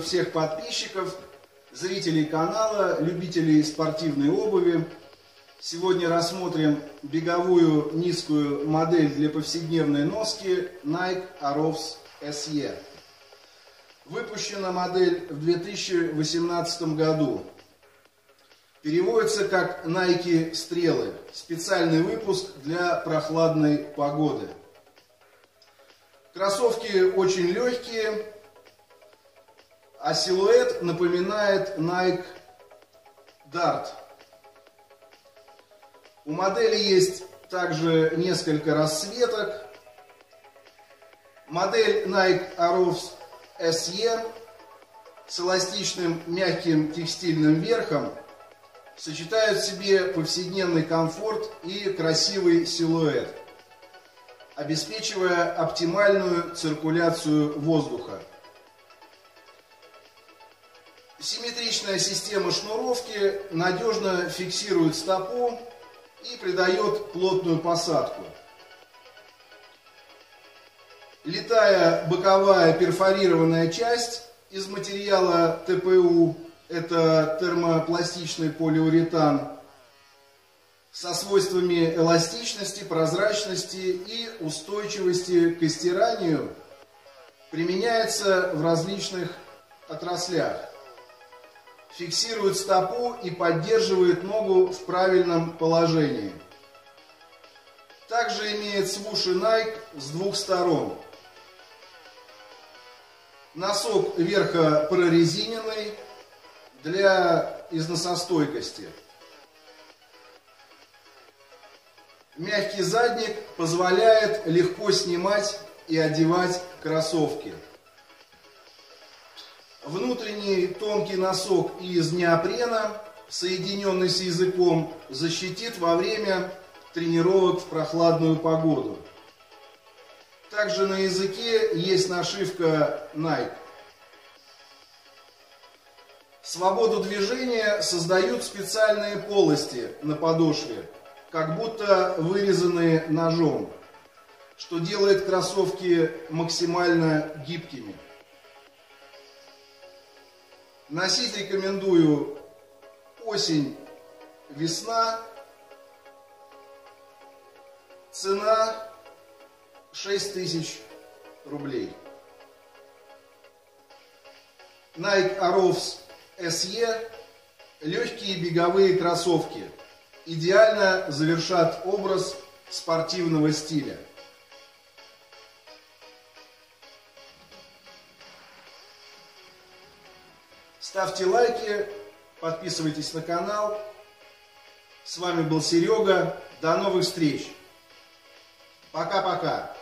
всех подписчиков, зрителей канала, любителей спортивной обуви. Сегодня рассмотрим беговую низкую модель для повседневной носки Nike Arovs SE. Выпущена модель в 2018 году. Переводится как Nike Стрелы. Специальный выпуск для прохладной погоды. Кроссовки очень легкие, а силуэт напоминает Nike Dart. У модели есть также несколько расцветок. Модель Nike Arovs SE с эластичным мягким текстильным верхом сочетают в себе повседневный комфорт и красивый силуэт, обеспечивая оптимальную циркуляцию воздуха. Симметричная система шнуровки надежно фиксирует стопу и придает плотную посадку. Летая боковая перфорированная часть из материала ТПУ, это термопластичный полиуретан, со свойствами эластичности, прозрачности и устойчивости к истиранию, применяется в различных отраслях фиксирует стопу и поддерживает ногу в правильном положении. Также имеет свуши Nike с двух сторон. Носок верха прорезиненный для износостойкости. Мягкий задник позволяет легко снимать и одевать кроссовки. Внутренний тонкий носок из неопрена, соединенный с языком, защитит во время тренировок в прохладную погоду. Также на языке есть нашивка Nike. Свободу движения создают специальные полости на подошве, как будто вырезанные ножом, что делает кроссовки максимально гибкими. Носить рекомендую осень, весна. Цена 6 тысяч рублей. Nike Arovs SE легкие беговые кроссовки идеально завершат образ спортивного стиля. Ставьте лайки, подписывайтесь на канал. С вами был Серега. До новых встреч. Пока-пока.